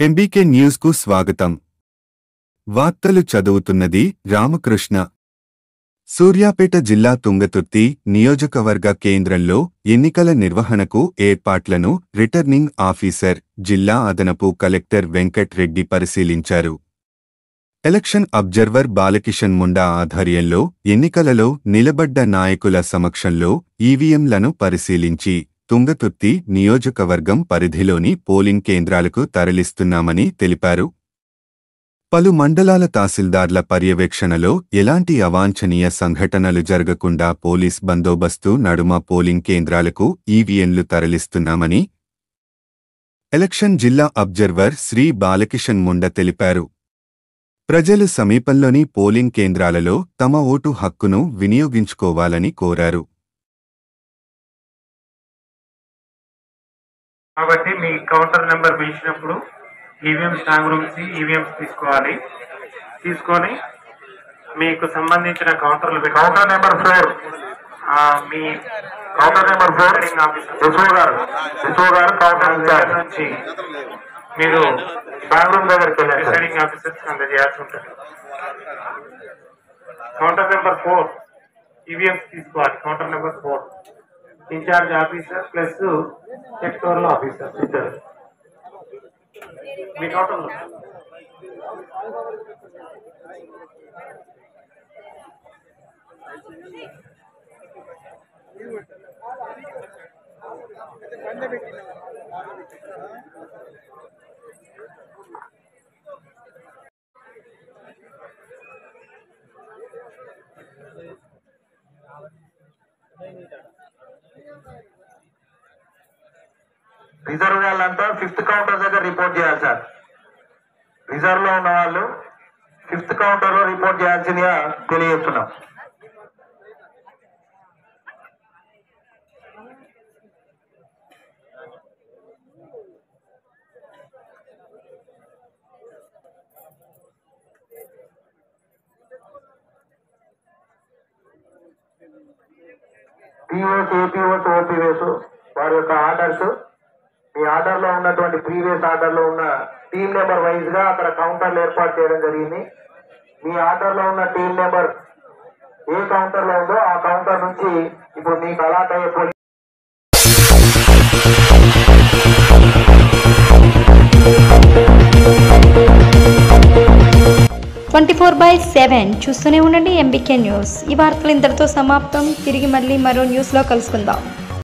MBK న్యూస్కు స్వాగతం. వార్తలు చదువుతున్నది రామకృష్ణ. సూర్యాపేట జిల్లా తుంగతుర్తి నియోజకవర్గ కేంద్రంలో ఎన్నికల నిర్వహణకు ఏర్పాట్లను రిటర్నింగ్ ఆఫీసర్ జిల్లా అదనపు కలెక్టర్ వెంకట్ రెడ్డి పరిశీలించారు. ఎలక్షన్ అబ్జర్వర్ బాలకిషన్ ముండా ఆధ్వర్యంలో ఎన్నికలలో నిలబడ్డ నాయకుల సమక్షంలో ఈవీఎంలను పరిశీలించి తుంగతుర్తి నియోజకవర్గం పరిధిలోని పోలింగ్ కేంద్రాలకు తరలిస్తున్నామని తెలిపారు. పలు మండలాల తహసీల్దార్ల పర్యవేక్షణలో ఎలాంటి అవాంఛనీయ సంఘటనలు జరగకుండా పోలీస్ బందోబస్తు నడుమ పోలింగ్ కేంద్రాలకు ఈవీఎంలు తరలిస్తున్నామని ఎలక్షన్ జిల్లా అబ్జర్వర్ శ్రీ బాలకిషన్ ముండ తెలిపారు. ప్రజలు సమీపంలోని పోలింగ్ కేంద్రాలలో తమ ఓటు హక్కును వినియోగించుకోవాలని కోరారు. కాబట్టి మీ కౌంటర్ నెంబర్ పిలిచినప్పుడు ఈవీఎం స్ట్రాంగ్ రూమ్స్ ఈవీఎంస్ తీసుకోవాలి. తీసుకొని మీకు సంబంధించిన కౌంటర్లు కౌంటర్ నెంబర్ ఫోర్. మీ కౌంటర్ నెంబర్ ఫోర్. విశ్వ గారు. విశ్వ గారు కౌంటర్ నుంచి మీరు స్ట్రాంగ్ రూమ్ దగ్గరికి వెళ్ళారు రిటర్నింగ్ ఆఫీసర్స్ అందజేయాల్సి ఉంటుంది. Counter number four. ఈవీఎంస్ తీసుకోవాలి. Counter number four. Incharge officer plus sectoral officer ఇద్దరు. మీ టోటల్ రిజర్వ్ వాళ్ళంతా ఫిఫ్త్ కౌంటర్ దగ్గర రిపోర్ట్ చేయాలి సార్. రిజర్వ్లో ఉన్న వాళ్ళు ఫిఫ్త్ కౌంటర్లో రిపోర్ట్ చేయాల్సిందిగా తెలియజేస్తున్నాం. పిఓస్ ఏపీఓస్ ఓపీఓస్ వారి యొక్క ఆర్డర్స్ మీ ఆర్డర్లో ఉన్నటువంటి ప్రీవియస్ ఆర్డర్లో ఉన్న టీమ్ నెంబర్ వైజ్గా అక్కడ కౌంటర్లు ఏర్పాటు చేయడం జరిగింది. మీ ఆర్డర్లో ఉన్న టీమ్ నెంబర్ ఏ కౌంటర్లో ఉందో ఆ కౌంటర్ నుంచి ఇప్పుడు మీకు అలాట్ అయ్యే ట్వంటీ ఫోర్ బై సెవెన్ చూస్తూనే ఉండండి ఎంబీకే న్యూస్. ఈ వార్తలు ఇంతటితో సమాప్తం. తిరిగి మళ్ళీ మరో న్యూస్లో కలుసుకుందాం.